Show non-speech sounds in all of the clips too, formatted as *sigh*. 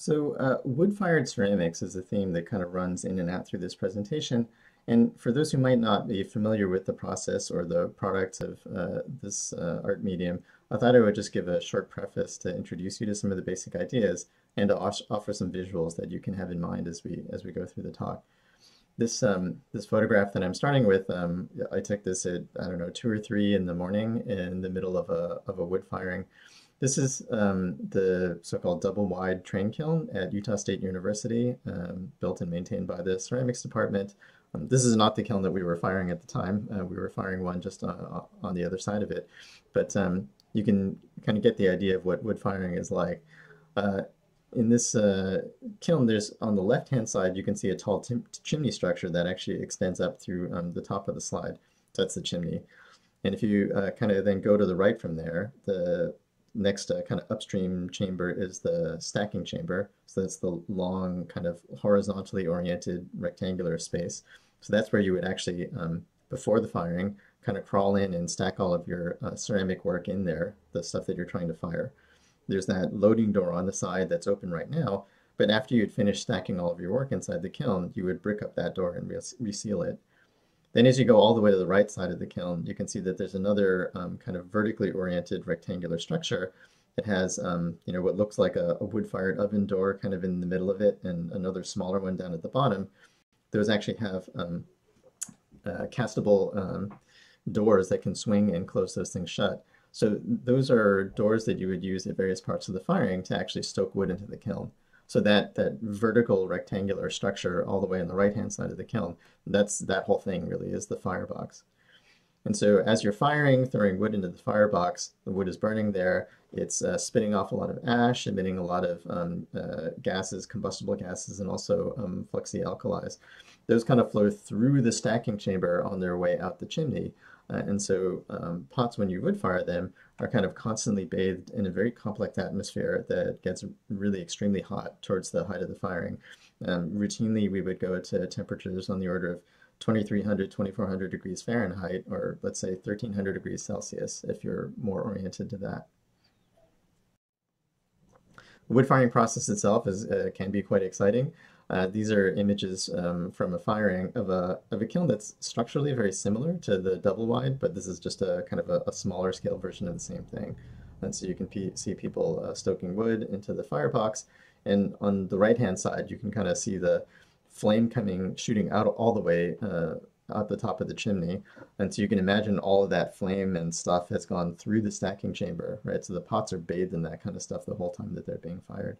So uh, wood-fired ceramics is a theme that kind of runs in and out through this presentation. And for those who might not be familiar with the process or the products of uh, this uh, art medium, I thought I would just give a short preface to introduce you to some of the basic ideas and to offer some visuals that you can have in mind as we as we go through the talk. This um, this photograph that I'm starting with, um, I took this at I don't know two or three in the morning in the middle of a of a wood firing. This is um, the so-called double-wide train kiln at Utah State University, um, built and maintained by the ceramics department. Um, this is not the kiln that we were firing at the time. Uh, we were firing one just on, on, the other side of it. But um, you can kind of get the idea of what wood firing is like. Uh, in this uh, kiln, there's on the left-hand side, you can see a tall chimney structure that actually extends up through um, the top of the slide. That's the chimney. And if you uh, kind of then go to the right from there, the next uh, kind of upstream chamber is the stacking chamber. So that's the long kind of horizontally oriented rectangular space. So that's where you would actually, um, before the firing, kind of crawl in and stack all of your uh, ceramic work in there, the stuff that you're trying to fire. There's that loading door on the side that's open right now, but after you'd finished stacking all of your work inside the kiln, you would brick up that door and reseal it. Then as you go all the way to the right side of the kiln, you can see that there's another um, kind of vertically oriented rectangular structure. It has, um, you know, what looks like a, a wood-fired oven door kind of in the middle of it and another smaller one down at the bottom. Those actually have um, uh, castable um, doors that can swing and close those things shut. So those are doors that you would use at various parts of the firing to actually stoke wood into the kiln. So that, that vertical rectangular structure all the way on the right-hand side of the kiln, that's that whole thing really is the firebox. And so as you're firing, throwing wood into the firebox, the wood is burning there. It's uh, spitting off a lot of ash, emitting a lot of um, uh, gases, combustible gases, and also um, fluxy alkalis. Those kind of flow through the stacking chamber on their way out the chimney. Uh, and so um, pots, when you wood fire them, are kind of constantly bathed in a very complex atmosphere that gets really extremely hot towards the height of the firing. Um, routinely, we would go to temperatures on the order of 2300, 2400 degrees Fahrenheit, or let's say 1300 degrees Celsius, if you're more oriented to that. The wood firing process itself is, uh, can be quite exciting. Uh, these are images um, from a firing of a, of a kiln that's structurally very similar to the double wide, but this is just a kind of a, a smaller scale version of the same thing. And so you can see people uh, stoking wood into the firebox, and on the right hand side you can kind of see the flame coming, shooting out all the way uh, the top of the chimney. And so you can imagine all of that flame and stuff has gone through the stacking chamber, right? So the pots are bathed in that kind of stuff the whole time that they're being fired.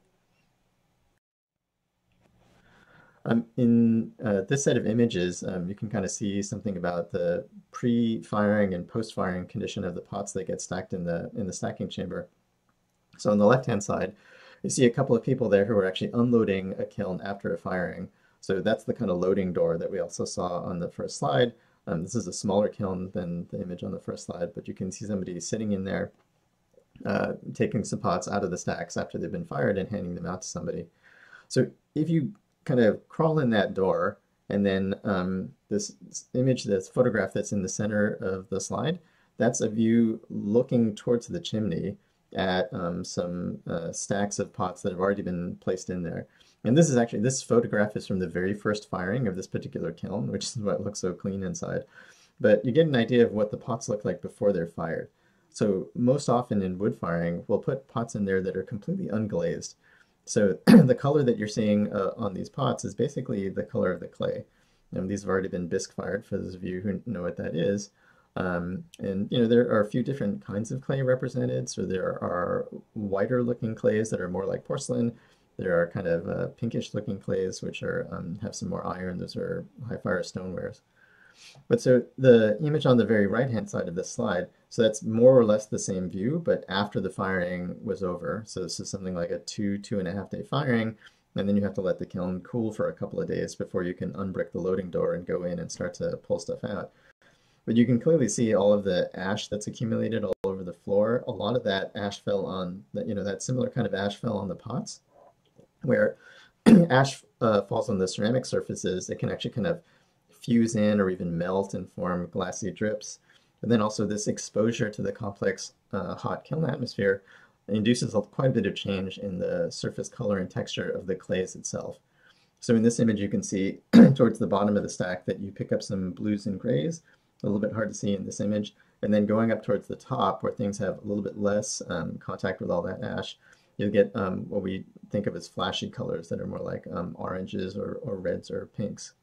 Um, in uh, this set of images, um, you can kind of see something about the pre-firing and post-firing condition of the pots that get stacked in the in the stacking chamber. So on the left-hand side, you see a couple of people there who are actually unloading a kiln after a firing. So that's the kind of loading door that we also saw on the first slide. Um, this is a smaller kiln than the image on the first slide, but you can see somebody sitting in there uh, taking some pots out of the stacks after they've been fired and handing them out to somebody. So if you kind of crawl in that door, and then um, this image, this photograph that's in the center of the slide, that's a view looking towards the chimney at um, some uh, stacks of pots that have already been placed in there. And this is actually, this photograph is from the very first firing of this particular kiln, which is why it looks so clean inside. But you get an idea of what the pots look like before they're fired. So most often in wood firing, we'll put pots in there that are completely unglazed. So *clears throat* the color that you're seeing uh, on these pots is basically the color of the clay. And these have already been bisque fired for those of you who know what that is. Um, and you know there are a few different kinds of clay represented. So there are whiter looking clays that are more like porcelain. There are kind of uh, pinkish looking clays which are um, have some more iron. Those are high fire stonewares. But so the image on the very right hand side of this slide, so that's more or less the same view, but after the firing was over. So this is something like a two, two and a half day firing, and then you have to let the kiln cool for a couple of days before you can unbrick the loading door and go in and start to pull stuff out. But you can clearly see all of the ash that's accumulated all over the floor. A lot of that ash fell on, you know, that similar kind of ash fell on the pots, where *clears throat* ash uh, falls on the ceramic surfaces. It can actually kind of fuse in or even melt and form glassy drips. And then also this exposure to the complex uh, hot kiln atmosphere induces quite a bit of change in the surface color and texture of the clays itself. So in this image, you can see *clears throat* towards the bottom of the stack that you pick up some blues and grays, a little bit hard to see in this image, and then going up towards the top where things have a little bit less um, contact with all that ash, you'll get um, what we think of as flashy colors that are more like um, oranges or, or reds or pinks.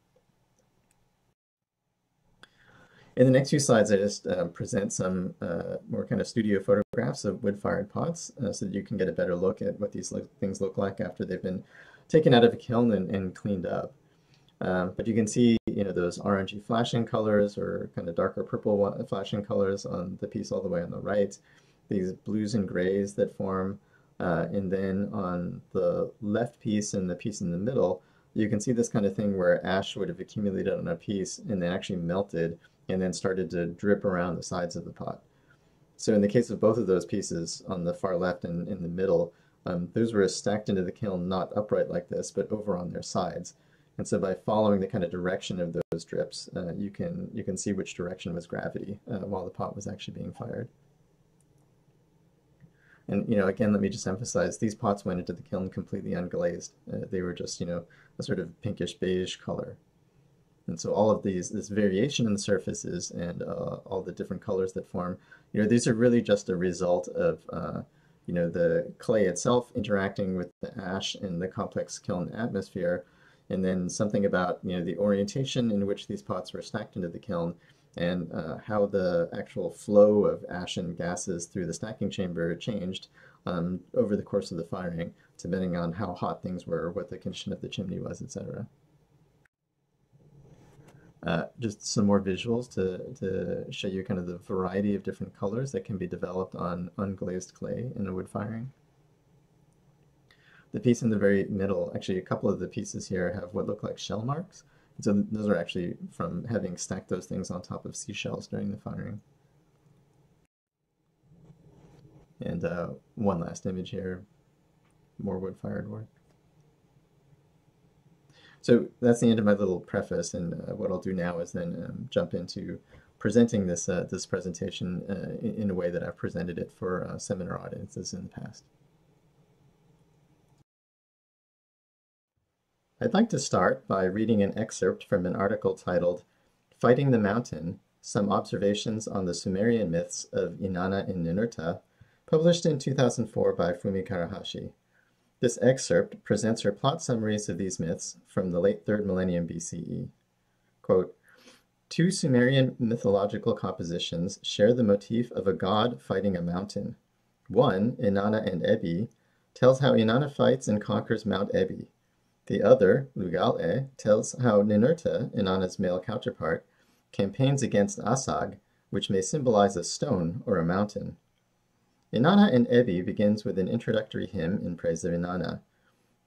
In the next few slides, I just uh, present some uh, more kind of studio photographs of wood-fired pots uh, so that you can get a better look at what these lo things look like after they've been taken out of a kiln and, and cleaned up. Um, but you can see, you know, those orangey flashing colors or kind of darker purple flashing colors on the piece all the way on the right. These blues and grays that form. Uh, and then on the left piece and the piece in the middle, you can see this kind of thing where ash would have accumulated on a piece and then actually melted and then started to drip around the sides of the pot. So in the case of both of those pieces on the far left and in the middle, um, those were stacked into the kiln not upright like this, but over on their sides. And so by following the kind of direction of those drips, uh, you can you can see which direction was gravity uh, while the pot was actually being fired. And you know, again, let me just emphasize these pots went into the kiln completely unglazed. Uh, they were just you know a sort of pinkish beige color. And so all of these, this variation in the surfaces and uh, all the different colors that form, you know, these are really just a result of, uh, you know, the clay itself interacting with the ash in the complex kiln atmosphere, and then something about, you know, the orientation in which these pots were stacked into the kiln, and uh, how the actual flow of ash and gases through the stacking chamber changed um, over the course of the firing, depending on how hot things were, what the condition of the chimney was, etc. Uh, just some more visuals to, to show you kind of the variety of different colors that can be developed on unglazed clay in a wood firing. The piece in the very middle, actually a couple of the pieces here have what look like shell marks. And so those are actually from having stacked those things on top of seashells during the firing. And uh, one last image here, more wood-fired work. So that's the end of my little preface, and uh, what I'll do now is then um, jump into presenting this uh, this presentation uh, in, in, a way that I've presented it for uh, seminar audiences in the past. I'd like to start by reading an excerpt from an article titled Fighting the Mountain, Some Observations on the Sumerian Myths of Inanna and Ninurta, published in 2004 by Fumi Karahashi. This excerpt presents her plot summaries of these myths from the late 3rd millennium BCE. Quote, Two Sumerian mythological compositions share the motif of a god fighting a mountain. One, Inanna and Ebi, tells how Inanna fights and conquers Mount Ebi. The other, Lugal-e, tells how Ninurta, Inanna's male counterpart, campaigns against Asag, which may symbolize a stone or a mountain. Inanna and Ebi begins with an introductory hymn in praise of Inanna.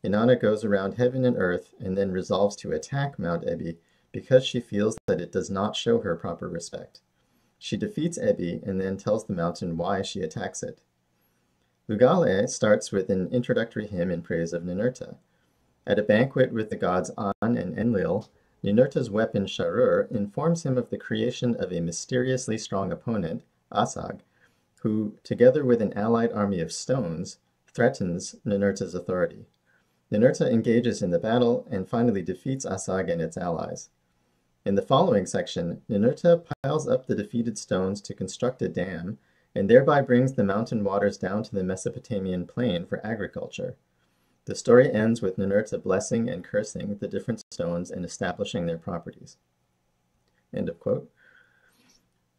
Inanna goes around heaven and earth and then resolves to attack Mount Ebi because she feels that it does not show her proper respect. She defeats Ebi and then tells the mountain why she attacks it. Lugal-e starts with an introductory hymn in praise of Ninurta. At a banquet with the gods An and Enlil, Ninurta's weapon Sharur informs him of the creation of a mysteriously strong opponent, Asag, who, together with an allied army of stones, threatens Ninurta's authority. Ninurta engages in the battle and finally defeats Asag and its allies. In the following section, Ninurta piles up the defeated stones to construct a dam and thereby brings the mountain waters down to the Mesopotamian plain for agriculture. The story ends with Ninurta blessing and cursing the different stones and establishing their properties. End of quote.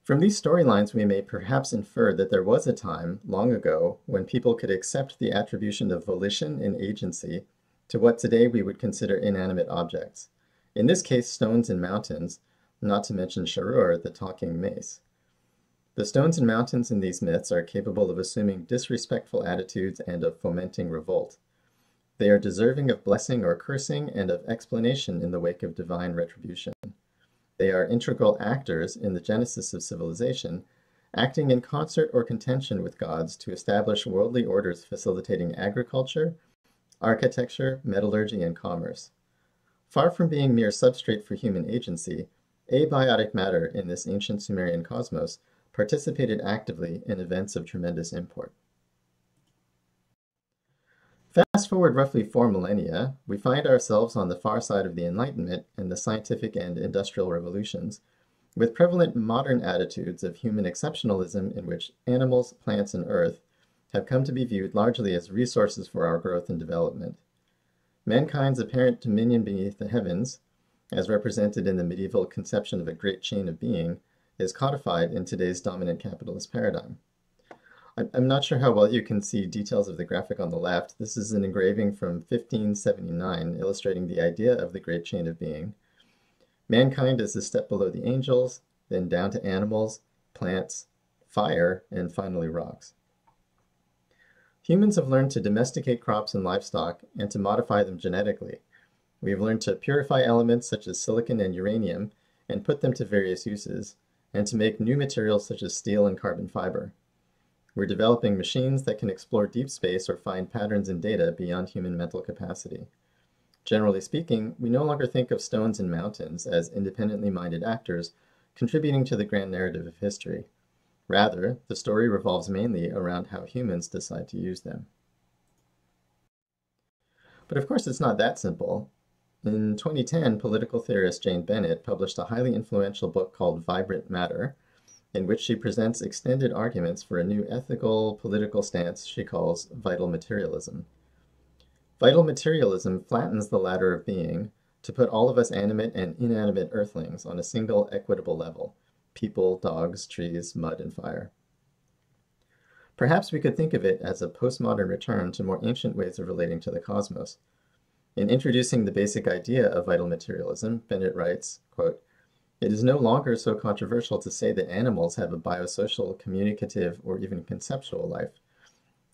From these storylines, we may perhaps infer that there was a time, long ago, when people could accept the attribution of volition and agency to what today we would consider inanimate objects. In this case, stones and mountains, not to mention Sharur, the talking mace. The stones and mountains in these myths are capable of assuming disrespectful attitudes and of fomenting revolt. They are deserving of blessing or cursing and of explanation in the wake of divine retribution. They are integral actors in the genesis of civilization, acting in concert or contention with gods to establish worldly orders facilitating agriculture, architecture, metallurgy, and commerce. Far from being mere substrate for human agency, abiotic matter in this ancient Sumerian cosmos participated actively in events of tremendous import. Fast forward roughly four millennia, we find ourselves on the far side of the Enlightenment and the scientific and industrial revolutions, with prevalent modern attitudes of human exceptionalism in which animals, plants, and earth have come to be viewed largely as resources for our growth and development. Mankind's apparent dominion beneath the heavens, as represented in the medieval conception of a great chain of being, is codified in today's dominant capitalist paradigm. I'm not sure how well you can see details of the graphic on the left. This is an engraving from 1579 illustrating the idea of the great chain of being. Mankind is a step below the angels, then down to animals, plants, fire, and finally rocks. Humans have learned to domesticate crops and livestock and to modify them genetically. We have learned to purify elements such as silicon and uranium and put them to various uses, and to make new materials such as steel and carbon fiber. We're developing machines that can explore deep space or find patterns in data beyond human mental capacity. Generally speaking, we no longer think of stones and mountains as independently minded actors contributing to the grand narrative of history. Rather, the story revolves mainly around how humans decide to use them. But of course, it's not that simple. In 2010, political theorist Jane Bennett published a highly influential book called Vibrant Matter, in which she presents extended arguments for a new ethical political stance she calls vital materialism. Vital materialism flattens the ladder of being to put all of us animate and inanimate earthlings on a single equitable level people, dogs, trees, mud, and fire. Perhaps we could think of it as a postmodern return to more ancient ways of relating to the cosmos. In introducing the basic idea of vital materialism, Bennett writes, quote, it is no longer so controversial to say that animals have a biosocial, communicative, or even conceptual life.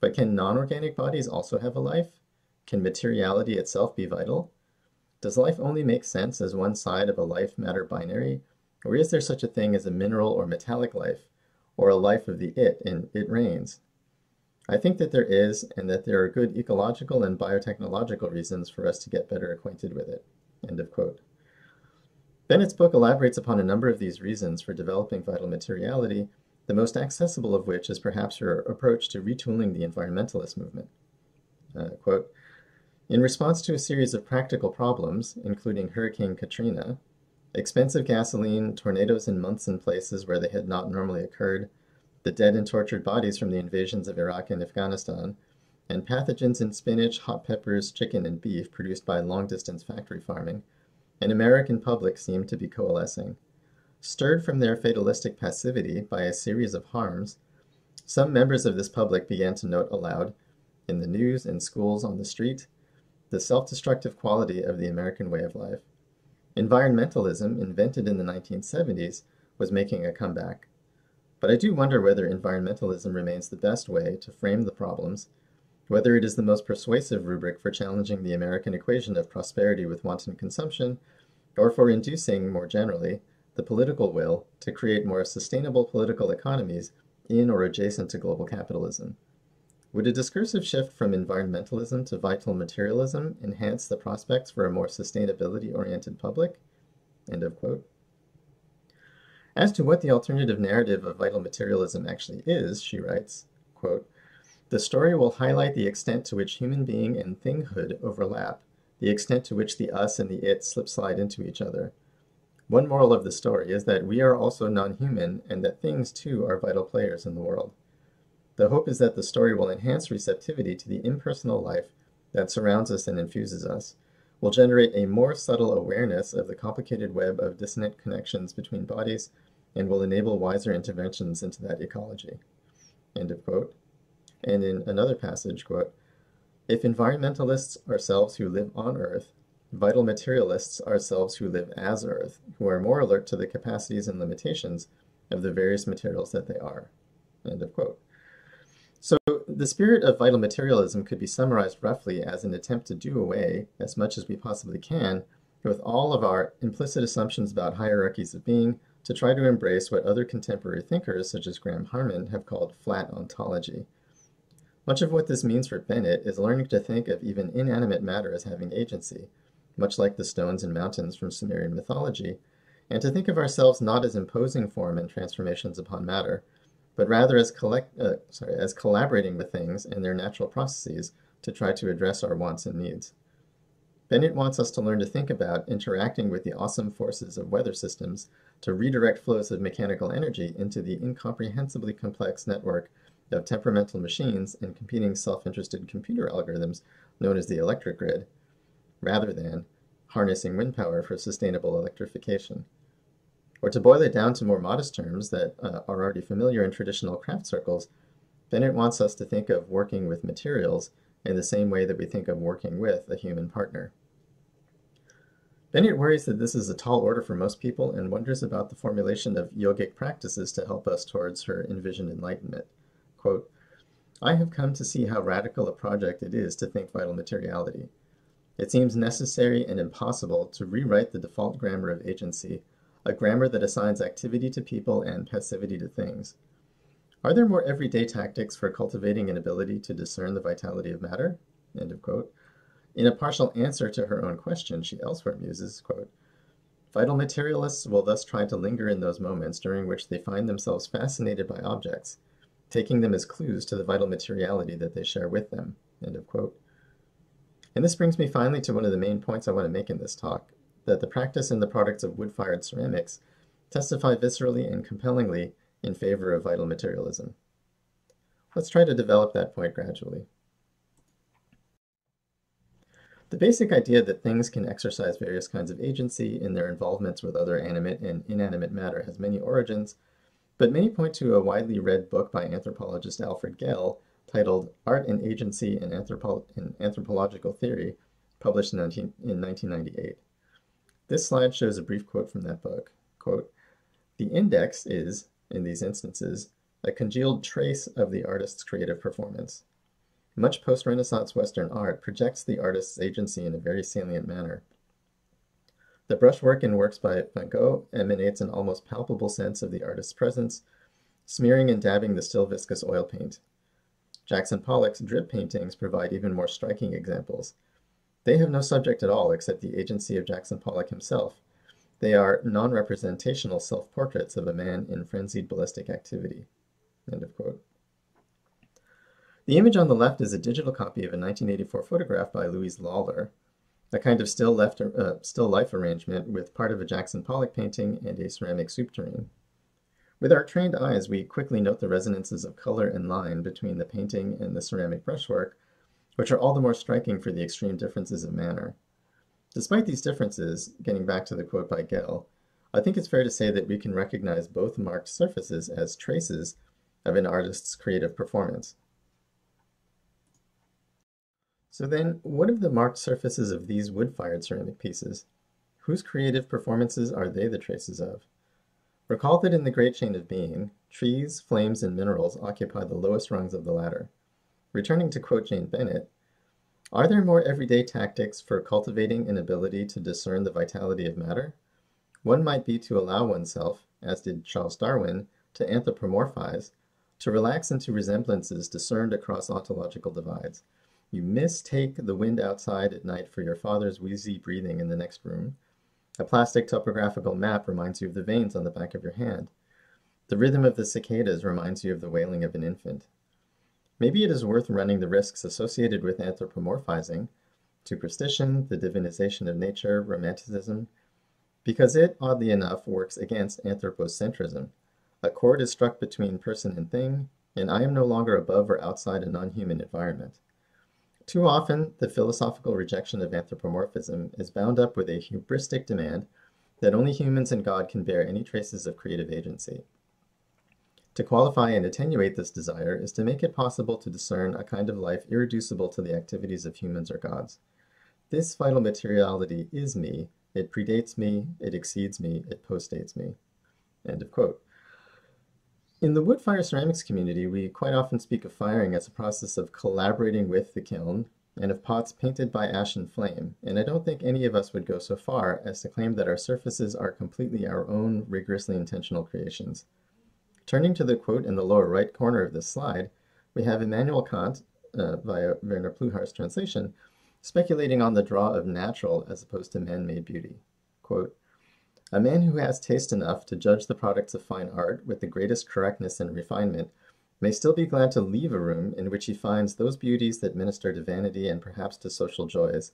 But can non-organic bodies also have a life? Can materiality itself be vital? Does life only make sense as one side of a life-matter binary, or is there such a thing as a mineral or metallic life, or a life of the it in It Rains? I think that there is, and that there are good ecological and biotechnological reasons for us to get better acquainted with it. End of quote. Bennett's book elaborates upon a number of these reasons for developing vital materiality, the most accessible of which is perhaps her approach to retooling the environmentalist movement. Uh, quote, in response to a series of practical problems, including Hurricane Katrina, expensive gasoline, tornadoes in months and places where they had not normally occurred, the dead and tortured bodies from the invasions of Iraq and Afghanistan, and pathogens in spinach, hot peppers, chicken, and beef produced by long-distance factory farming, an American public seemed to be coalescing. Stirred from their fatalistic passivity by a series of harms, some members of this public began to note aloud, in the news, in schools, on the street, the self-destructive quality of the American way of life. Environmentalism, invented in the 1970s, was making a comeback. But I do wonder whether environmentalism remains the best way to frame the problems whether it is the most persuasive rubric for challenging the American equation of prosperity with wanton consumption, or for inducing, more generally, the political will to create more sustainable political economies in or adjacent to global capitalism. Would a discursive shift from environmentalism to vital materialism enhance the prospects for a more sustainability-oriented public? End of quote. As to what the alternative narrative of vital materialism actually is, she writes, quote, the story will highlight the extent to which human being and thinghood overlap, the extent to which the us and the it slip slide into each other. One moral of the story is that we are also non-human and that things too are vital players in the world. The hope is that the story will enhance receptivity to the impersonal life that surrounds us and infuses us, will generate a more subtle awareness of the complicated web of dissonant connections between bodies, and will enable wiser interventions into that ecology. End of quote. And in another passage, quote, if environmentalists ourselves who live on Earth, vital materialists ourselves who live as Earth, who are more alert to the capacities and limitations of the various materials that they are. End of quote. So the spirit of vital materialism could be summarized roughly as an attempt to do away, as much as we possibly can, with all of our implicit assumptions about hierarchies of being to try to embrace what other contemporary thinkers, such as Graham Harman, have called flat ontology. Much of what this means for Bennett is learning to think of even inanimate matter as having agency, much like the stones and mountains from Sumerian mythology, and to think of ourselves not as imposing form and transformations upon matter, but rather as, collect, uh, sorry, as collaborating with things and their natural processes to try to address our wants and needs. Bennett wants us to learn to think about interacting with the awesome forces of weather systems to redirect flows of mechanical energy into the incomprehensibly complex network of temperamental machines and competing self-interested computer algorithms known as the electric grid, rather than harnessing wind power for sustainable electrification. Or to boil it down to more modest terms that uh, are already familiar in traditional craft circles, Bennett wants us to think of working with materials in the same way that we think of working with a human partner. Bennett worries that this is a tall order for most people and wonders about the formulation of yogic practices to help us towards her envisioned enlightenment. Quote, I have come to see how radical a project it is to think vital materiality. It seems necessary and impossible to rewrite the default grammar of agency, a grammar that assigns activity to people and passivity to things. Are there more everyday tactics for cultivating an ability to discern the vitality of matter? End of quote. In a partial answer to her own question, she elsewhere muses, quote, Vital materialists will thus try to linger in those moments during which they find themselves fascinated by objects, taking them as clues to the vital materiality that they share with them. End of quote. And this brings me finally to one of the main points I want to make in this talk, that the practice and the products of wood-fired ceramics testify viscerally and compellingly in favor of vital materialism. Let's try to develop that point gradually. The basic idea that things can exercise various kinds of agency in their involvements with other animate and inanimate matter has many origins, but many point to a widely read book by anthropologist Alfred Gell titled Art and Agency in, Anthropo in Anthropological Theory, published in, 19 in 1998. This slide shows a brief quote from that book. Quote, the index is, in these instances, a congealed trace of the artist's creative performance. Much post-Renaissance Western art projects the artist's agency in a very salient manner. The brushwork in works by Van Gogh emanates an almost palpable sense of the artist's presence, smearing and dabbing the still viscous oil paint. Jackson Pollock's drip paintings provide even more striking examples. They have no subject at all except the agency of Jackson Pollock himself. They are non-representational self-portraits of a man in frenzied ballistic activity. End of quote. The image on the left is a digital copy of a 1984 photograph by Louise Lawler, a kind of still, left, uh, still life arrangement with part of a Jackson Pollock painting and a ceramic soup tureen. With our trained eyes, we quickly note the resonances of color and line between the painting and the ceramic brushwork, which are all the more striking for the extreme differences of manner. Despite these differences, getting back to the quote by Gell, I think it's fair to say that we can recognize both marked surfaces as traces of an artist's creative performance. So then, what of the marked surfaces of these wood-fired ceramic pieces? Whose creative performances are they the traces of? Recall that in the great chain of being, trees, flames, and minerals occupy the lowest rungs of the ladder. Returning to quote Jane Bennett, are there more everyday tactics for cultivating an ability to discern the vitality of matter? One might be to allow oneself, as did Charles Darwin, to anthropomorphize, to relax into resemblances discerned across ontological divides, you mistake the wind outside at night for your father's wheezy breathing in the next room. A plastic topographical map reminds you of the veins on the back of your hand. The rhythm of the cicadas reminds you of the wailing of an infant. Maybe it is worth running the risks associated with anthropomorphizing, to superstition, the divinization of nature, romanticism, because it, oddly enough, works against anthropocentrism. A chord is struck between person and thing, and I am no longer above or outside a non-human environment. Too often, the philosophical rejection of anthropomorphism is bound up with a hubristic demand that only humans and God can bear any traces of creative agency. To qualify and attenuate this desire is to make it possible to discern a kind of life irreducible to the activities of humans or gods. This vital materiality is me, it predates me, it exceeds me, it postdates me. End of quote. In the wood fire ceramics community, we quite often speak of firing as a process of collaborating with the kiln and of pots painted by ash and flame, and I don't think any of us would go so far as to claim that our surfaces are completely our own rigorously intentional creations. Turning to the quote in the lower right corner of this slide, we have Immanuel Kant, uh, via Werner Pluhar's translation, speculating on the draw of natural as opposed to man-made beauty. Quote, a man who has taste enough to judge the products of fine art with the greatest correctness and refinement may still be glad to leave a room in which he finds those beauties that minister to vanity and perhaps to social joys,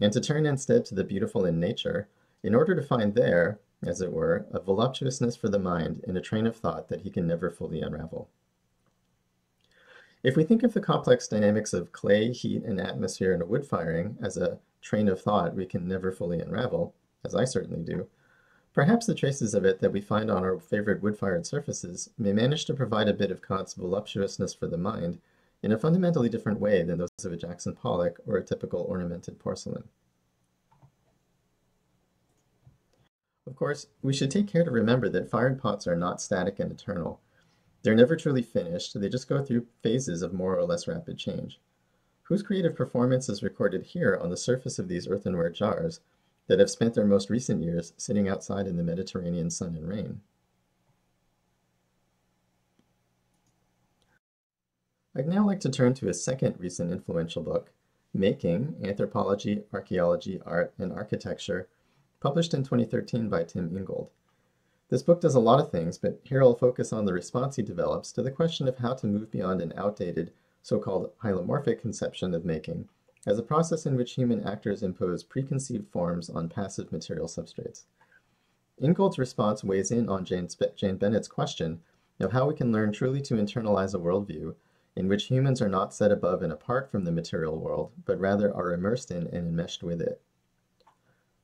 and to turn instead to the beautiful in nature, in order to find there, as it were, a voluptuousness for the mind in a train of thought that he can never fully unravel. If we think of the complex dynamics of clay, heat, and atmosphere in a wood firing as a train of thought we can never fully unravel, as I certainly do, perhaps the traces of it that we find on our favorite wood-fired surfaces may manage to provide a bit of Kant's voluptuousness for the mind in a fundamentally different way than those of a Jackson Pollock or a typical ornamented porcelain. Of course, we should take care to remember that fired pots are not static and eternal. They're never truly finished, they just go through phases of more or less rapid change. Whose creative performance is recorded here on the surface of these earthenware jars that have spent their most recent years sitting outside in the Mediterranean sun and rain? I'd now like to turn to a second recent influential book, Making Anthropology, Archaeology, Art, and Architecture, published in 2013 by Tim Ingold. This book does a lot of things, but here I'll focus on the response he develops to the question of how to move beyond an outdated, so-called hylomorphic conception of making as a process in which human actors impose preconceived forms on passive material substrates. Ingold's response weighs in on Jane, Jane Bennett's question of how we can learn truly to internalize a worldview in which humans are not set above and apart from the material world, but rather are immersed in and enmeshed with it.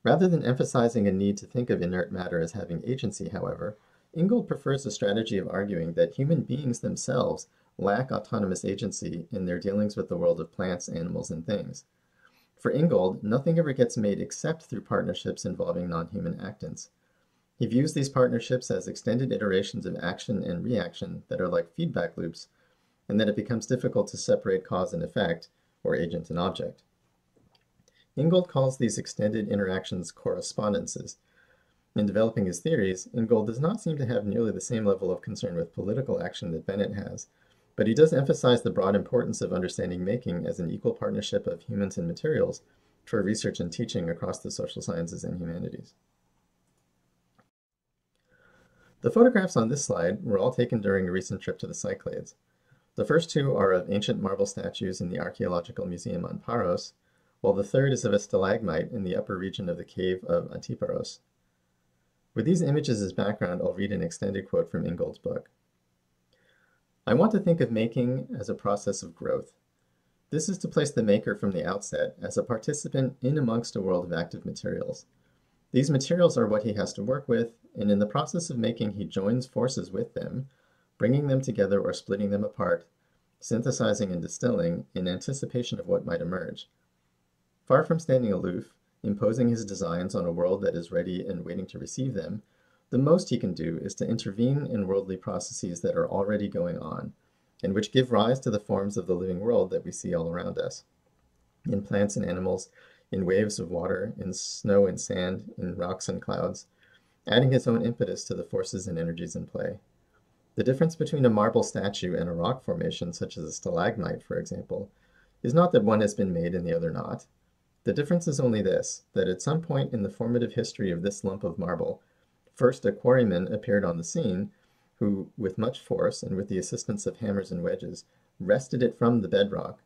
Rather than emphasizing a need to think of inert matter as having agency, however, Ingold prefers a strategy of arguing that human beings themselves lack autonomous agency in their dealings with the world of plants, animals, and things. For Ingold, nothing ever gets made except through partnerships involving non-human actants. He views these partnerships as extended iterations of action and reaction that are like feedback loops, and that it becomes difficult to separate cause and effect, or agent and object. Ingold calls these extended interactions correspondences. In developing his theories, Ingold does not seem to have nearly the same level of concern with political action that Bennett has, but he does emphasize the broad importance of understanding making as an equal partnership of humans and materials for research and teaching across the social sciences and humanities. The photographs on this slide were all taken during a recent trip to the Cyclades. The first two are of ancient marble statues in the Archaeological Museum on Paros, while the third is of a stalagmite in the upper region of the cave of Antiparos. With these images as background, I'll read an extended quote from Ingold's book. I want to think of making as a process of growth. This is to place the maker from the outset as a participant in amongst a world of active materials. These materials are what he has to work with, and in the process of making he joins forces with them, bringing them together or splitting them apart, synthesizing and distilling in anticipation of what might emerge. Far from standing aloof, imposing his designs on a world that is ready and waiting to receive them, the most he can do is to intervene in worldly processes that are already going on, and which give rise to the forms of the living world that we see all around us. In plants and animals, in waves of water, in snow and sand, in rocks and clouds, adding his own impetus to the forces and energies in play. The difference between a marble statue and a rock formation, such as a stalagmite, for example, is not that one has been made and the other not, the difference is only this, that at some point in the formative history of this lump of marble, first a quarryman appeared on the scene, who, with much force and with the assistance of hammers and wedges, wrested it from the bedrock,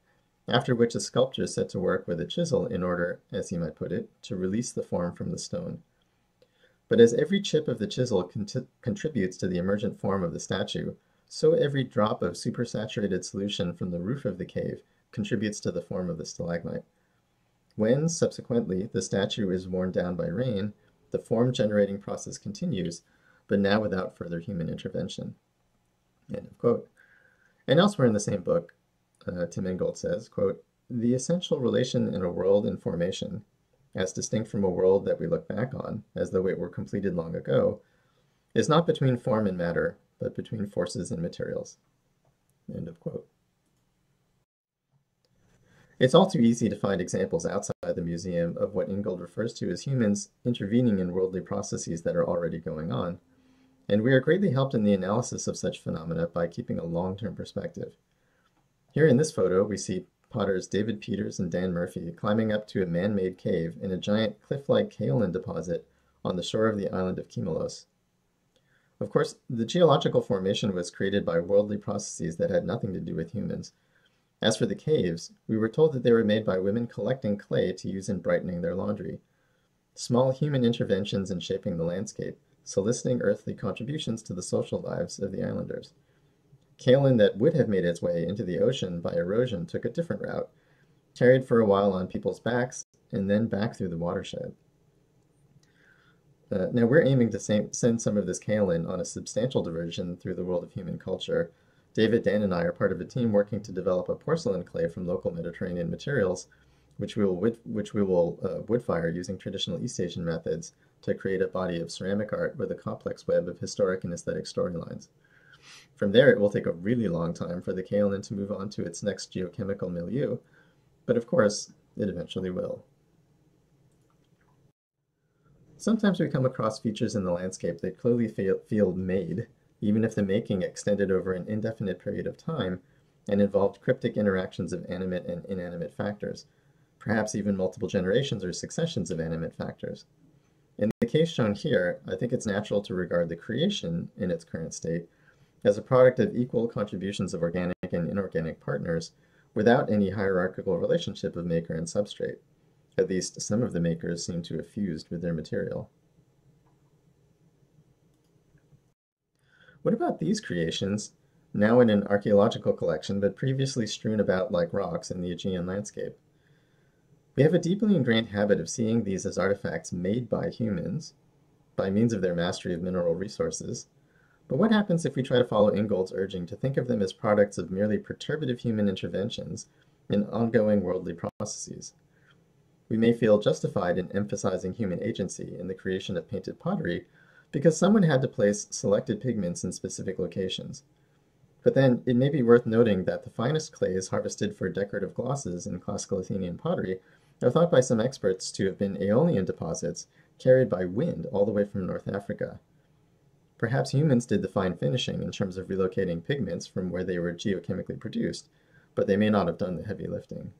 after which a sculptor set to work with a chisel in order, as he might put it, to release the form from the stone. But as every chip of the chisel contributes to the emergent form of the statue, so every drop of supersaturated solution from the roof of the cave contributes to the form of the stalagmite. When, subsequently, the statue is worn down by rain, the form-generating process continues, but now without further human intervention. End of quote. And elsewhere in the same book, uh, Tim Ingold says, quote, the essential relation in a world in formation, as distinct from a world that we look back on, as though it were completed long ago, is not between form and matter, but between forces and materials. End of quote. It's all too easy to find examples outside the museum of what Ingold refers to as humans intervening in worldly processes that are already going on, and we are greatly helped in the analysis of such phenomena by keeping a long-term perspective. Here in this photo, we see potters David Peters and Dan Murphy climbing up to a man-made cave in a giant cliff-like kaolin deposit on the shore of the island of Kimolos. Of course, the geological formation was created by worldly processes that had nothing to do with humans. As for the caves, we were told that they were made by women collecting clay to use in brightening their laundry. Small human interventions in shaping the landscape, soliciting earthly contributions to the social lives of the islanders. Kaolin that would have made its way into the ocean by erosion took a different route, carried for a while on people's backs, and then back through the watershed. Uh, now, we're aiming to send some of this kaolin on a substantial diversion through the world of human culture. David, Dan, and I are part of a team working to develop a porcelain clay from local Mediterranean materials, which we will, wood, which we will uh, wood fire using traditional East Asian methods to create a body of ceramic art with a complex web of historic and aesthetic storylines. From there, it will take a really long time for the kaolin to move on to its next geochemical milieu, but of course, it eventually will. Sometimes we come across features in the landscape that clearly feel, feel made, even if the making extended over an indefinite period of time and involved cryptic interactions of animate and inanimate factors, perhaps even multiple generations or successions of animate factors. In the case shown here, I think it's natural to regard the creation in its current state as a product of equal contributions of organic and inorganic partners without any hierarchical relationship of maker and substrate. At least some of the makers seem to have fused with their material. What about these creations, now in an archaeological collection but previously strewn about like rocks in the Aegean landscape? We have a deeply ingrained habit of seeing these as artifacts made by humans, by means of their mastery of mineral resources. But what happens if we try to follow Ingold's urging to think of them as products of merely perturbative human interventions in ongoing worldly processes? we may feel justified in emphasizing human agency in the creation of painted pottery because someone had to place selected pigments in specific locations. But then it may be worth noting that the finest clays harvested for decorative glosses in classical Athenian pottery are thought by some experts to have been Aeolian deposits carried by wind all the way from North Africa. Perhaps humans did the fine finishing in terms of relocating pigments from where they were geochemically produced, but they may not have done the heavy lifting.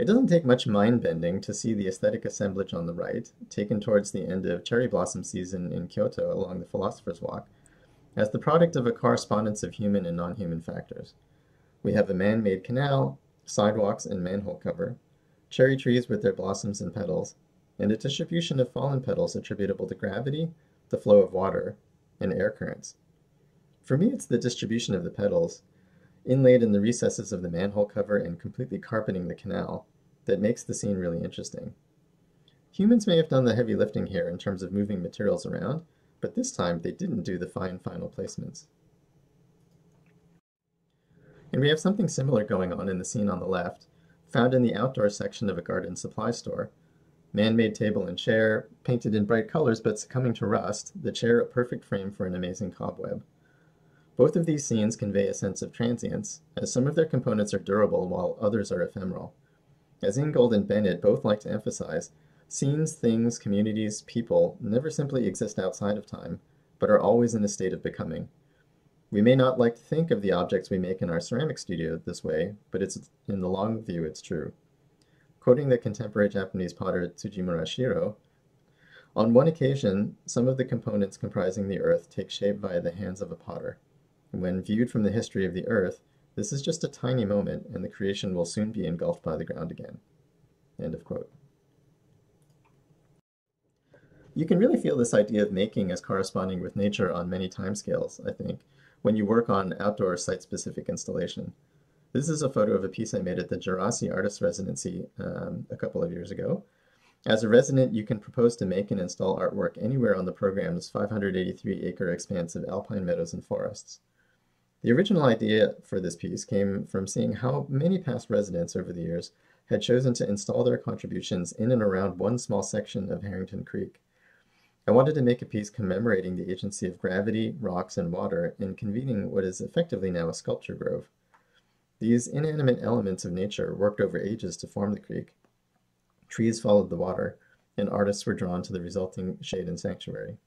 It doesn't take much mind bending to see the aesthetic assemblage on the right, taken towards the end of cherry blossom season in Kyoto along the Philosopher's Walk, as the product of a correspondence of human and non human factors. We have a man made canal, sidewalks and manhole cover, cherry trees with their blossoms and petals, and a distribution of fallen petals attributable to gravity, the flow of water, and air currents. For me, it's the distribution of the petals, inlaid in the recesses of the manhole cover and completely carpeting the canal, that makes the scene really interesting. Humans may have done the heavy lifting here in terms of moving materials around, but this time they didn't do the fine final placements. And we have something similar going on in the scene on the left, found in the outdoor section of a garden supply store. Man-made table and chair, painted in bright colors but succumbing to rust, the chair a perfect frame for an amazing cobweb. Both of these scenes convey a sense of transience, as some of their components are durable while others are ephemeral. As Ingold and Bennett both like to emphasize, scenes, things, communities, people never simply exist outside of time, but are always in a state of becoming. We may not like to think of the objects we make in our ceramic studio this way, but it's in the long view it's true. Quoting the contemporary Japanese potter Tsujimura Shiro, on one occasion, some of the components comprising the earth take shape via the hands of a potter. When viewed from the history of the earth, this is just a tiny moment, and the creation will soon be engulfed by the ground again. End of quote. You can really feel this idea of making as corresponding with nature on many timescales, I think, when you work on outdoor site-specific installation. This is a photo of a piece I made at the Djerassi Artist Residency um, a couple of years ago. As a resident, you can propose to make and install artwork anywhere on the program's 583-acre expanse of alpine meadows and forests. The original idea for this piece came from seeing how many past residents over the years had chosen to install their contributions in and around one small section of Harrington Creek. I wanted to make a piece commemorating the agency of gravity, rocks, and water in convening what is effectively now a sculpture grove. These inanimate elements of nature worked over ages to form the creek. Trees followed the water, and artists were drawn to the resulting shade and sanctuary.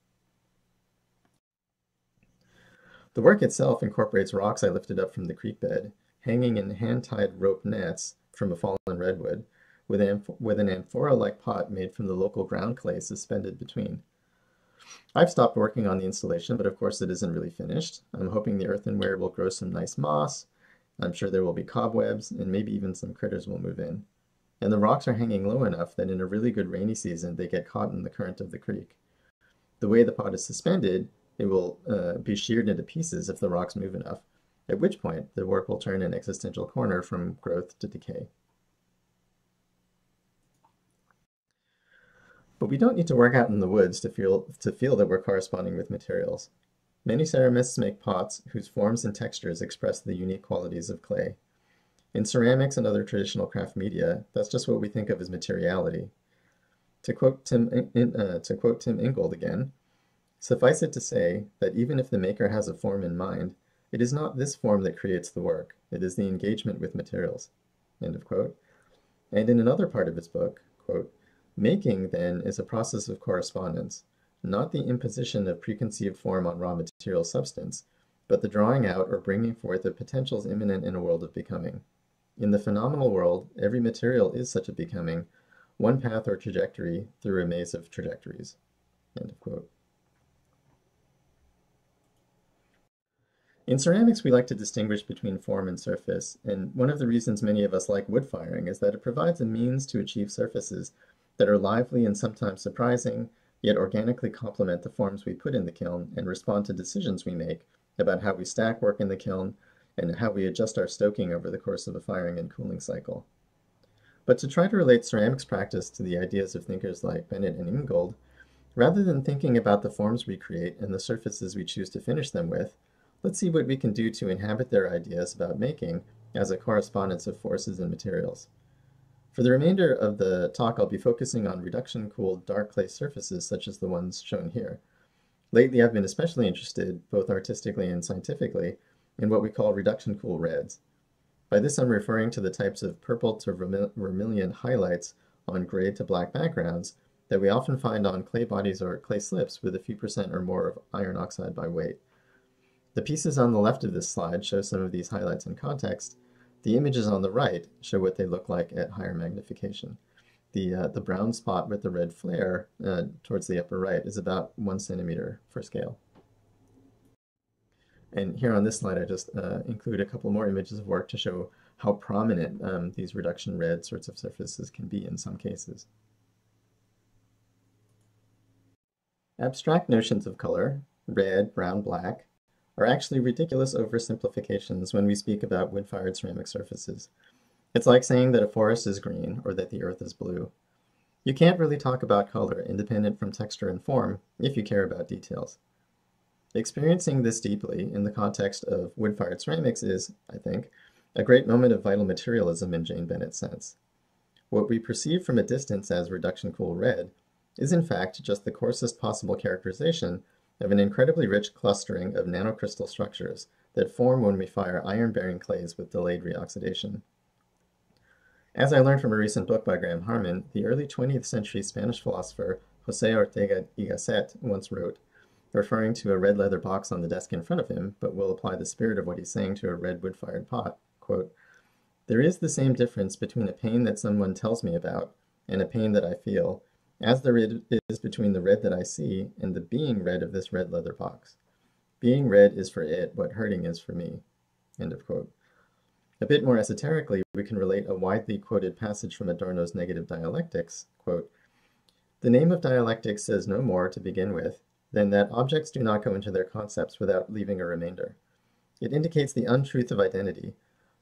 The work itself incorporates rocks I lifted up from the creek bed, hanging in hand-tied rope nets from a fallen redwood, with an, with an amphora-like pot made from the local ground clay suspended between. I've stopped working on the installation, but of course it isn't really finished. I'm hoping the earthenware will grow some nice moss. I'm sure there will be cobwebs, and maybe even some critters will move in. And the rocks are hanging low enough that in a really good rainy season, they get caught in the current of the creek. The way the pot is suspended, it will uh, be sheared into pieces if the rocks move enough, at which point the work will turn an existential corner from growth to decay. But we don't need to work out in the woods to feel, to feel that we're corresponding with materials. Many ceramists make pots whose forms and textures express the unique qualities of clay. In ceramics and other traditional craft media, that's just what we think of as materiality. To quote Tim, uh, to quote Tim Ingold again, suffice it to say that even if the maker has a form in mind, it is not this form that creates the work, it is the engagement with materials. End of quote. And in another part of his book, quote, Making, then, is a process of correspondence, not the imposition of preconceived form on raw material substance, but the drawing out or bringing forth of potentials immanent in a world of becoming. In the phenomenal world, every material is such a becoming, one path or trajectory through a maze of trajectories. End of quote. In ceramics, we like to distinguish between form and surface, and one of the reasons many of us like wood firing is that it provides a means to achieve surfaces that are lively and sometimes surprising, yet organically complement the forms we put in the kiln and respond to decisions we make about how we stack work in the kiln and how we adjust our stoking over the course of a firing and cooling cycle. But to try to relate ceramics practice to the ideas of thinkers like Bennett and Ingold, rather than thinking about the forms we create and the surfaces we choose to finish them with, let's see what we can do to inhabit their ideas about making as a correspondence of forces and materials. For the remainder of the talk, I'll be focusing on reduction-cooled dark clay surfaces such as the ones shown here. Lately, I've been especially interested, both artistically and scientifically, in what we call reduction-cool reds. By this, I'm referring to the types of purple to vermilion highlights on gray to black backgrounds that we often find on clay bodies or clay slips with a few percent or more of iron oxide by weight. The pieces on the left of this slide show some of these highlights in context, the images on the right show what they look like at higher magnification. The, uh, the brown spot with the red flare uh, towards the upper right is about one centimeter for scale. And here on this slide, I just uh, include a couple more images of work to show how prominent um, these reduction red sorts of surfaces can be in some cases. Abstract notions of color, red, brown, black, are actually ridiculous oversimplifications when we speak about wood-fired ceramic surfaces. It's like saying that a forest is green or that the earth is blue. You can't really talk about color independent from texture and form if you care about details. Experiencing this deeply in the context of wood-fired ceramics is, I think, a great moment of vital materialism in Jane Bennett's sense. What we perceive from a distance as reduction cool red is in fact just the coarsest possible characterization of an incredibly rich clustering of nanocrystal structures that form when we fire iron-bearing clays with delayed reoxidation. As I learned from a recent book by Graham Harman, the early 20th century Spanish philosopher Jose Ortega y Gasset once wrote, referring to a red leather box on the desk in front of him, but will apply the spirit of what he's saying to a red wood-fired pot, quote, There is the same difference between a pain that someone tells me about and a pain that I feel, as there is between the red that I see and the being red of this red leather box. Being red is for it what hurting is for me. End of quote. A bit more esoterically, we can relate a widely quoted passage from Adorno's Negative Dialectics, quote, The name of dialectics says no more, to begin with, than that objects do not go into their concepts without leaving a remainder. It indicates the untruth of identity,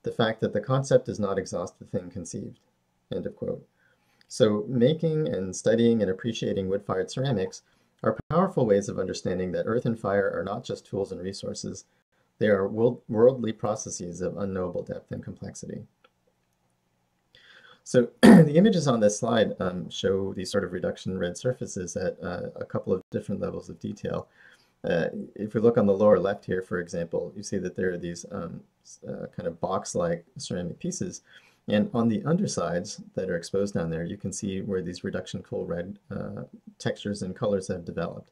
the fact that the concept does not exhaust the thing conceived. End of quote. So making and studying and appreciating wood-fired ceramics are powerful ways of understanding that earth and fire are not just tools and resources, they are worldly processes of unknowable depth and complexity. So *clears throat* the images on this slide um, show these sort of reduction red surfaces at uh, a couple of different levels of detail. Uh, if we look on the lower left here, for example, you see that there are these um, uh, kind of box-like ceramic pieces and on the undersides that are exposed down there, you can see where these reduction cool red uh, textures and colors have developed.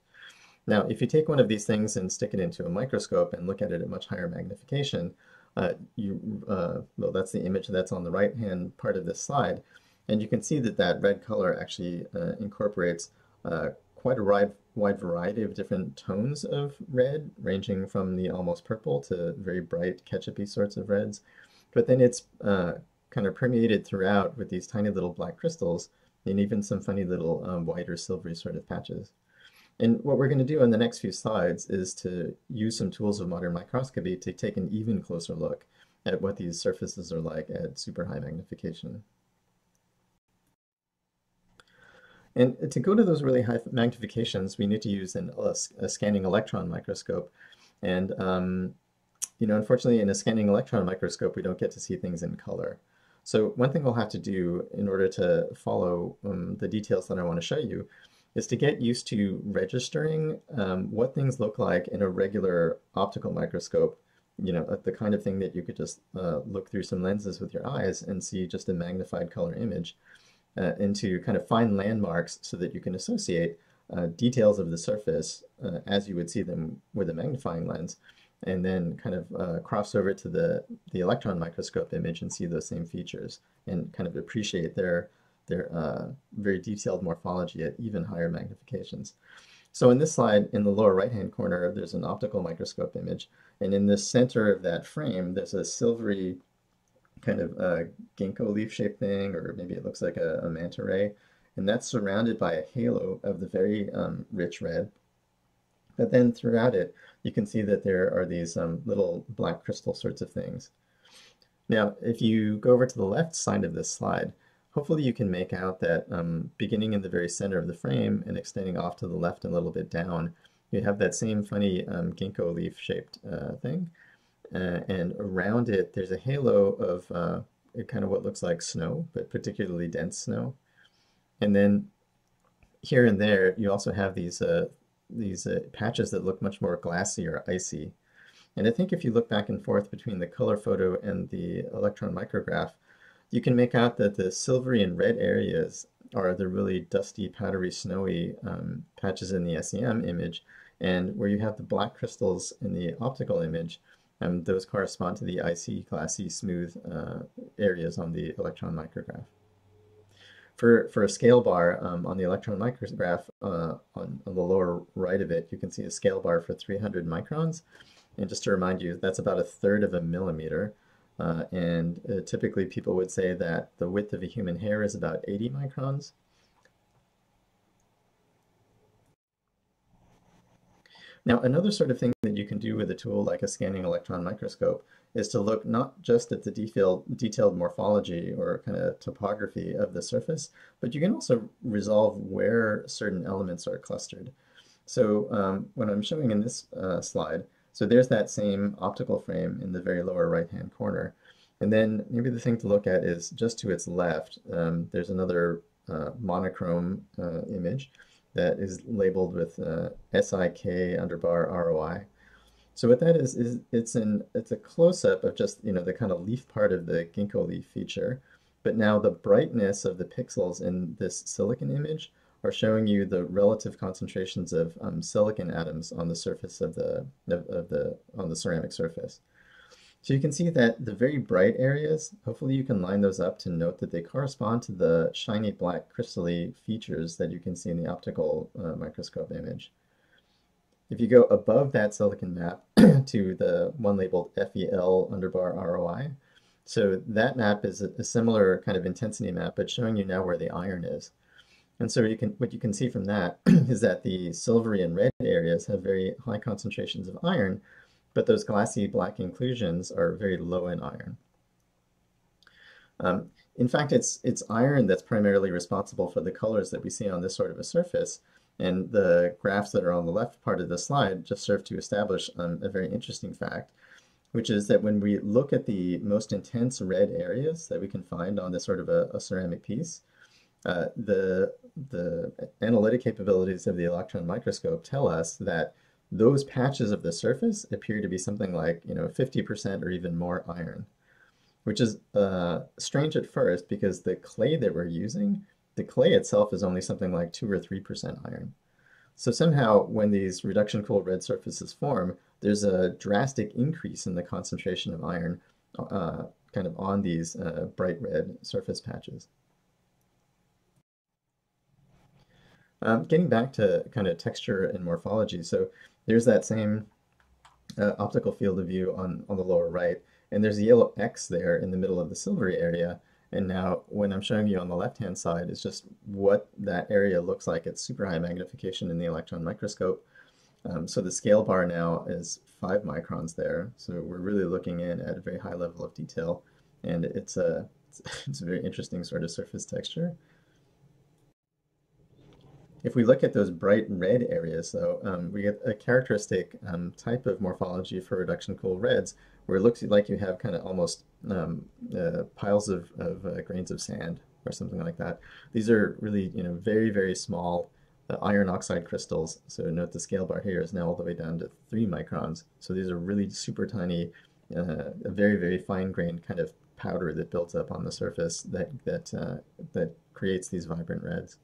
Now, if you take one of these things and stick it into a microscope and look at it at much higher magnification, uh, you, uh, well, that's the image that's on the right-hand part of this slide, and you can see that that red color actually uh, incorporates uh, quite a wide, wide variety of different tones of red, ranging from the almost purple to very bright ketchupy sorts of reds. But then it's uh, kind of permeated throughout with these tiny little black crystals and even some funny little um, white or silvery sort of patches. And what we're going to do on the next few slides is to use some tools of modern microscopy to take an even closer look at what these surfaces are like at super high magnification. And to go to those really high magnifications, we need to use an, a, a scanning electron microscope. And, um, you know, unfortunately, in a scanning electron microscope, we don't get to see things in color. So one thing we'll have to do in order to follow um, the details that I want to show you is to get used to registering um, what things look like in a regular optical microscope, you know, the kind of thing that you could just uh, look through some lenses with your eyes and see just a magnified color image, uh, and to kind of find landmarks so that you can associate uh, details of the surface uh, as you would see them with a magnifying lens, and then kind of uh, cross over to the, the electron microscope image and see those same features and kind of appreciate their their uh, very detailed morphology at even higher magnifications. So in this slide, in the lower right-hand corner, there's an optical microscope image. And in the center of that frame, there's a silvery kind of uh, ginkgo leaf-shaped thing, or maybe it looks like a, a, manta ray. And that's surrounded by a halo of the very um, rich red. But then throughout it, you can see that there are these um, little black crystal sorts of things. Now, if you go over to the left side of this slide, hopefully you can make out that um, beginning in the very center of the frame and extending off to the left a little bit down, you have that same funny um, ginkgo leaf shaped uh, thing. Uh, and around it, there's a halo of uh, kind of what looks like snow, but particularly dense snow. And then here and there, you also have these, uh, these uh, patches that look much more glassy or icy. And I think if you look back and forth between the color photo and the electron micrograph, you can make out that the silvery and red areas are the really dusty, powdery, snowy um, patches in the SEM image, and where you have the black crystals in the optical image, um, those correspond to the icy, glassy, smooth uh, areas on the electron micrograph. For, for a scale bar um, on the electron micrograph, uh, on, on the lower right of it, you can see a scale bar for 300 microns. And just to remind you, that's about a third of a millimeter. Uh, and uh, typically people would say that the width of a human hair is about 80 microns. Now, another sort of thing that you can do with a tool like a scanning electron microscope is to look not just at the detailed, morphology or kind of topography of the surface, but you can also resolve where certain elements are clustered. So um, what I'm showing in this uh, slide so there's that same optical frame in the very lower right-hand corner. And then maybe the thing to look at is just to its left, um, there's another uh, monochrome uh, image that is labeled with uh, SIK underbar ROI. So what that is, is it's, an, it's a close-up of just, you know, the kind of leaf part of the ginkgo leaf feature, but now the brightness of the pixels in this silicon image are showing you the relative concentrations of um, silicon atoms on the surface of the, of, of, the, on the ceramic surface. So you can see that the very bright areas, hopefully you can line those up to note that they correspond to the shiny black crystally features that you can see in the optical uh, microscope image. If you go above that silicon map *clears throat* to the one labeled FEL underbar ROI, so that map is a, a similar kind of intensity map, but showing you now where the iron is. And so you can, what you can see from that *clears throat* is that the silvery and red areas have very high concentrations of iron, but those glassy black inclusions are very low in iron. Um, in fact, it's, it's iron that's primarily responsible for the colors that we see on this sort of a surface, and the graphs that are on the left part of the slide just serve to establish um, a very interesting fact, which is that when we look at the most intense red areas that we can find on this sort of a, a ceramic piece, uh, the, the analytic capabilities of the electron microscope tell us that those patches of the surface appear to be something like, you know, 50% or even more iron, which is uh, strange at first because the clay that we're using, the clay itself is only something like 2 or 3% iron. So somehow when these reduction cooled red surfaces form, there's a drastic increase in the concentration of iron uh, kind of on these uh, bright red surface patches. Um, getting back to kind of texture and morphology, so there's that same uh, optical field of view on, on the lower right, and there's a yellow X there in the middle of the silvery area. And now when I'm showing you on the left-hand side is just what that area looks like at super high magnification in the electron microscope. Um, so the scale bar now is five microns there. So we're really looking in at a very high level of detail. And it's a, *laughs* it's a very interesting sort of surface texture. If we look at those bright red areas, though, um, we get a characteristic um, type of morphology for reduction cool reds, where it looks like you have kind of almost um, uh, piles of, of uh, grains of sand or something like that. These are really, you know, very, very small uh, iron oxide crystals. So note the scale bar here is now all the way down to three microns. So these are really super tiny, uh, a very, very fine grained kind of powder that builds up on the surface that, that, uh, that creates these vibrant reds.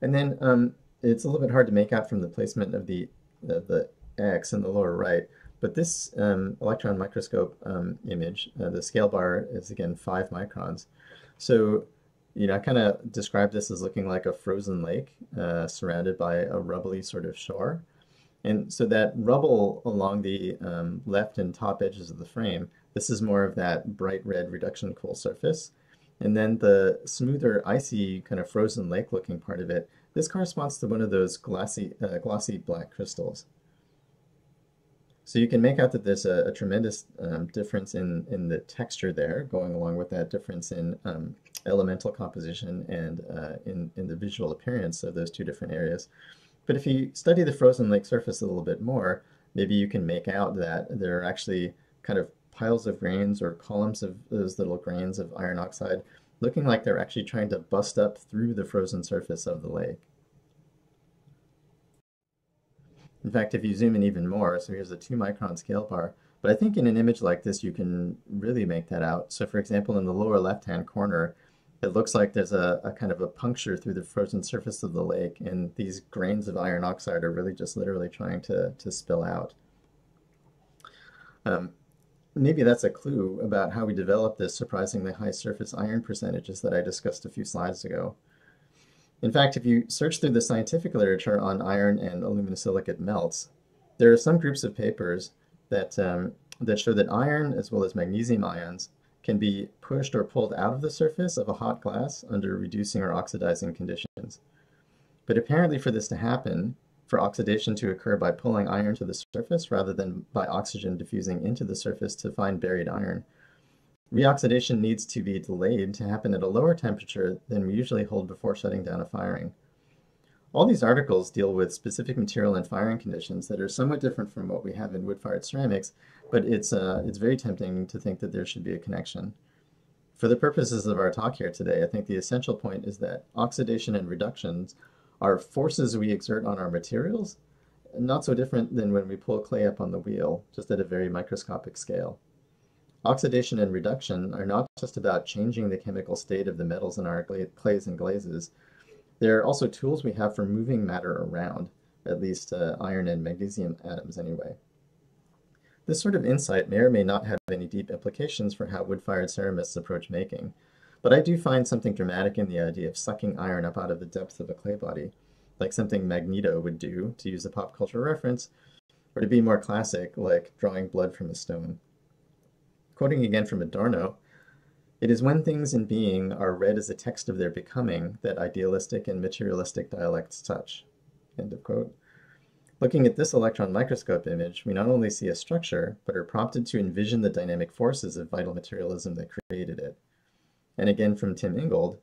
And then um, it's a little bit hard to make out from the placement of the, the X in the lower right, but this um, electron microscope um, image, uh, the scale bar is again five microns. So, you know, I kind of describe this as looking like a frozen lake uh, surrounded by a rubbly sort of shore. And so that rubble along the um, left and top edges of the frame, this is more of that bright red reduction cool surface. And then the smoother, icy, kind of frozen lake looking part of it, this corresponds to one of those glossy, uh, glossy black crystals. So you can make out that there's a, a tremendous um, difference in, in the texture there, going along with that difference in um, elemental composition and uh, in, in the visual appearance of those two different areas. But if you study the frozen lake surface a little bit more, maybe you can make out that there are actually kind of piles of grains or columns of those little grains of iron oxide looking like they're actually trying to bust up through the frozen surface of the lake. In fact, if you zoom in even more, so here's a 2 micron scale bar, but I think in an image like this you can really make that out. So for example, in the lower left-hand corner, it looks like there's a, a, kind of a puncture through the frozen surface of the lake, and these grains of iron oxide are really just literally trying to, to spill out. Um, maybe that's a clue about how we develop this surprisingly high surface iron percentages that I discussed a few slides ago. In fact, if you search through the scientific literature on iron and aluminosilicate melts, there are some groups of papers that, um, that show that iron as well as magnesium ions can be pushed or pulled out of the surface of a hot glass under reducing or oxidizing conditions. But apparently for this to happen, for oxidation to occur by pulling iron to the surface rather than by oxygen diffusing into the surface to find buried iron. Reoxidation needs to be delayed to happen at a lower temperature than we usually hold before shutting down a firing. All these articles deal with specific material and firing conditions that are somewhat different from what we have in wood-fired ceramics, but it's, uh, it's very tempting to think that there should be a connection. For the purposes of our talk here today, I think the essential point is that oxidation and reductions are forces we exert on our materials, not so different than when we pull clay up on the wheel, just at a very microscopic scale. Oxidation and reduction are not just about changing the chemical state of the metals in our clays and glazes. They're also tools we have for moving matter around, at least uh, iron and magnesium atoms anyway. This sort of insight may or may not have any deep implications for how wood-fired ceramists approach making, but I do find something dramatic in the idea of sucking iron up out of the depths of a clay body, like something Magneto would do, to use a pop culture reference, or to be more classic, like drawing blood from a stone. Quoting again from Adorno, it is when things in being are read as a text of their becoming that idealistic and materialistic dialects touch. End of quote. Looking at this electron microscope image, we not only see a structure, but are prompted to envision the dynamic forces of vital materialism that created it. And again from Tim Ingold,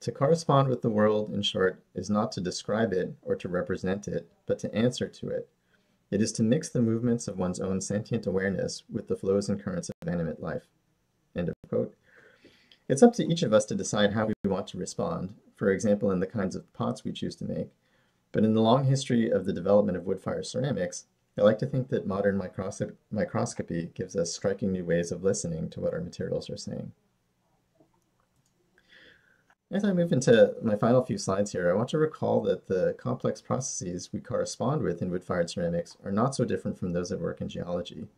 to correspond with the world, in short, is not to describe it or to represent it, but to answer to it. It is to mix the movements of one's own sentient awareness with the flows and currents of animate life. End of quote. It's up to each of us to decide how we want to respond, for example, in the kinds of pots we choose to make. But in the long history of the development of wood-fire ceramics, I like to think that modern microscopy gives us striking new ways of listening to what our materials are saying. As I move into my final few slides here, I want to recall that the complex processes we correspond with in wood-fired ceramics are not so different from those at work in geology.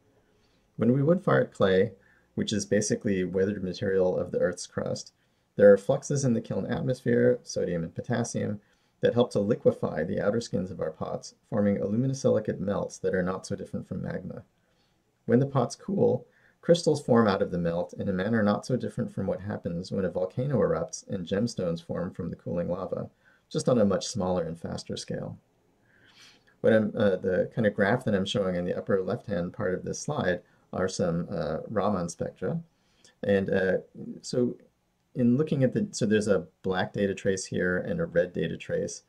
When we wood-fired clay, which is basically weathered material of the Earth's crust, There are fluxes in the kiln atmosphere, sodium and potassium, that help to liquefy the outer skins of our pots, forming aluminosilicate melts that are not so different from magma. When the pots cool, crystals form out of the melt in a manner not so different from what happens when a volcano erupts and gemstones form from the cooling lava, just on a much smaller and faster scale. What I'm, uh, the kind of graph that I'm showing in the upper left-hand part of this slide are some uh, Raman spectra. And uh, so in looking at the, so there's a black data trace here and a red data trace.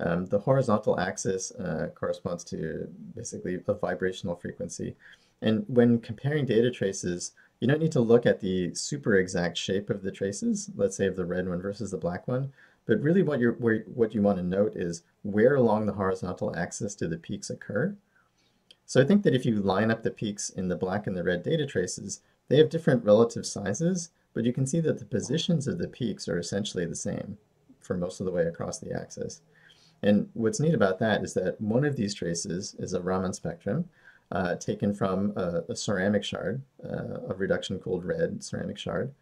Um, the horizontal axis uh, corresponds to basically a vibrational frequency. And when comparing data traces, you don't need to look at the super exact shape of the traces, let's say of the red one versus the black one, but really what, you're, where, what you want to note is where along the horizontal axis do the peaks occur. So I think that if you line up the peaks in the black and the red data traces, they have different relative sizes, but you can see that the positions of the peaks are essentially the same for most of the way across the axis. And what's neat about that is that one of these traces is a Raman spectrum uh, taken from a, a ceramic shard, uh, a reduction cooled red ceramic shard.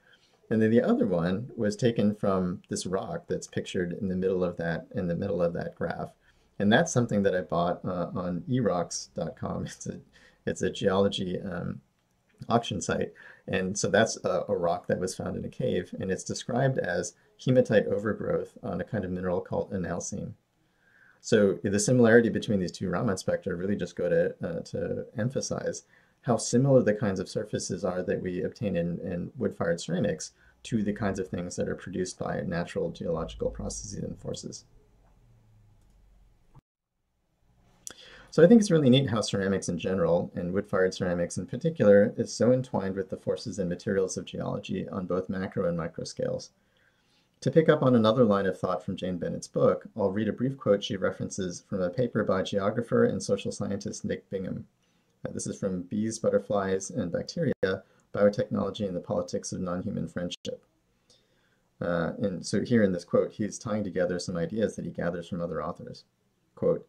And then the other one was taken from this rock that's pictured in the middle of that in the middle of that graph. And that's something that I bought uh, on erocks.com. *laughs* It's a it's a geology um, auction site. And so that's a, a, rock that was found in a cave, and it's described as hematite overgrowth on a kind of mineral called analcime. So the similarity between these two Raman spectra really just go to, uh, to emphasize how similar the kinds of surfaces are that we obtain in, in wood-fired ceramics to the kinds of things that are produced by natural geological processes and forces. So I think it's really neat how ceramics in general, and wood-fired ceramics in particular, is so entwined with the forces and materials of geology on both macro and micro scales. To pick up on another line of thought from Jane Bennett's book, I'll read a brief quote she references from a paper by geographer and social scientist Nick Bingham. Uh, this is from Bees, Butterflies, and Bacteria, Biotechnology and the Politics of Non-Human Friendship. Uh, and so here in this quote, he's tying together some ideas that he gathers from other authors. Quote,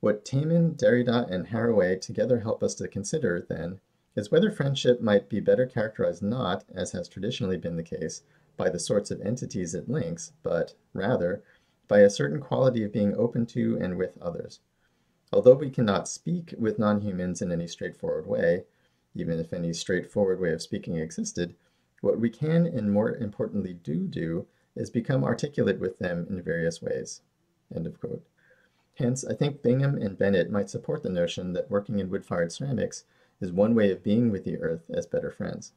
what Taman, Derrida, and Haraway together help us to consider, then, is whether friendship might be better characterized not, as has traditionally been the case, by the sorts of entities it links, but, rather, by a certain quality of being open to and with others. Although we cannot speak with non-humans in any straightforward way, even if any straightforward way of speaking existed, what we can and more importantly do do is become articulate with them in various ways. End of quote. Hence, I think Bingham and Bennett might support the notion that working in wood-fired ceramics is one way of being with the earth as better friends.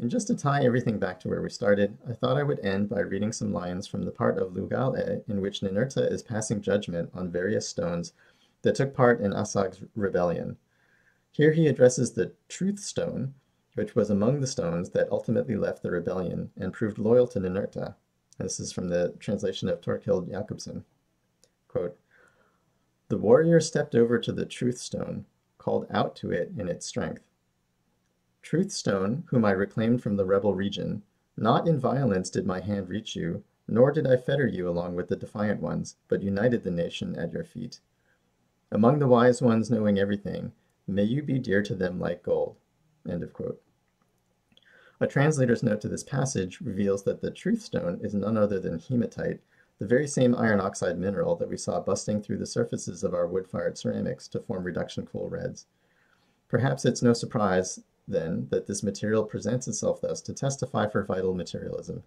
And just to tie everything back to where we started, I thought I would end by reading some lines from the part of Lugal E in which Ninurta is passing judgment on various stones that took part in Asag's rebellion. Here he addresses the Truth Stone, which was among the stones that ultimately left the rebellion and proved loyal to Ninurta. This is from the translation of Thorkild Jacobsen. Quote, the warrior stepped over to the truth stone, called out to it in its strength. Truth stone, whom I reclaimed from the rebel region, not in violence did my hand reach you, nor did I fetter you along with the defiant ones, but united the nation at your feet. Among the wise ones knowing everything, may you be dear to them like gold. End of quote. A translator's note to this passage reveals that the truth stone is none other than hematite, the very same iron oxide mineral that we saw busting through the surfaces of our wood-fired ceramics to form reduction cool reds. Perhaps it's no surprise, then, that this material presents itself thus to testify for vital materialism.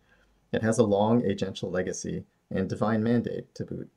It has a long agential legacy and divine mandate to boot.